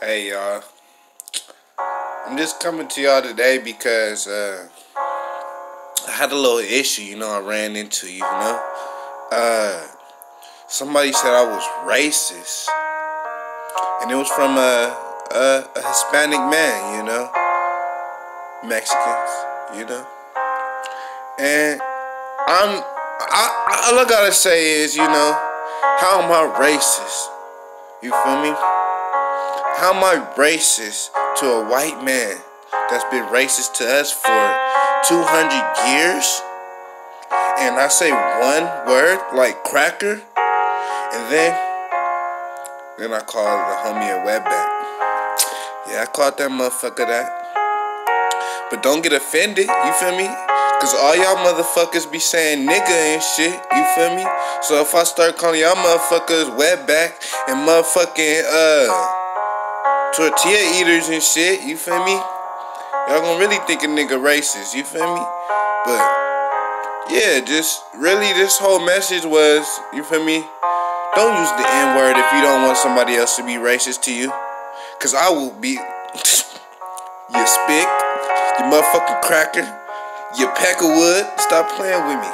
Hey y'all. I'm just coming to y'all today because uh, I had a little issue, you know, I ran into, you know. Uh, somebody said I was racist. And it was from a, a, a Hispanic man, you know. Mexicans, you know. And I'm I, all I gotta say is, you know, how am I racist? You feel me? How am I racist to a white man that's been racist to us for 200 years? And I say one word, like cracker, and then, then I call the homie a wetback. Yeah, I called that motherfucker that. But don't get offended, you feel me? Cause all y'all motherfuckers be saying nigga and shit, you feel me? So if I start calling y'all motherfuckers wetback and motherfucking, uh, tortilla eaters and shit, you feel me? Y'all gonna really think a nigga racist, you feel me? But yeah, just really this whole message was, you feel me? Don't use the N word if you don't want somebody else to be racist to you. Cause I will be you spick, you motherfucking cracker, you pack of wood, stop playing with me.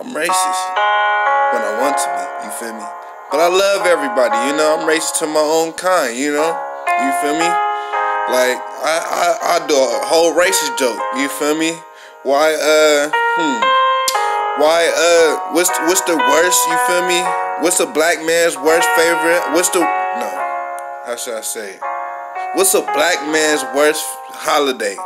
I'm racist when I want to be, you feel me? But I love everybody, you know, I'm racist to my own kind, you know? You feel me? Like I, I, I do a whole racist joke. You feel me? Why uh hmm. Why uh what's what's the worst? You feel me? What's a black man's worst favorite? What's the no? How should I say? What's a black man's worst holiday?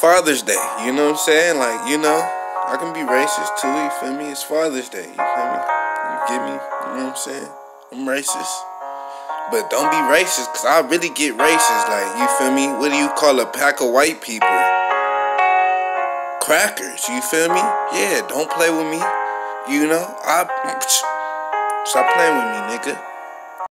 Father's Day. You know what I'm saying? Like you know, I can be racist too. You feel me? It's Father's Day. You feel me? You get me? You know what I'm saying? I'm racist. But don't be racist, cause I really get racist. Like, you feel me? What do you call a pack of white people? Crackers, you feel me? Yeah, don't play with me. You know, I stop playing with me, nigga.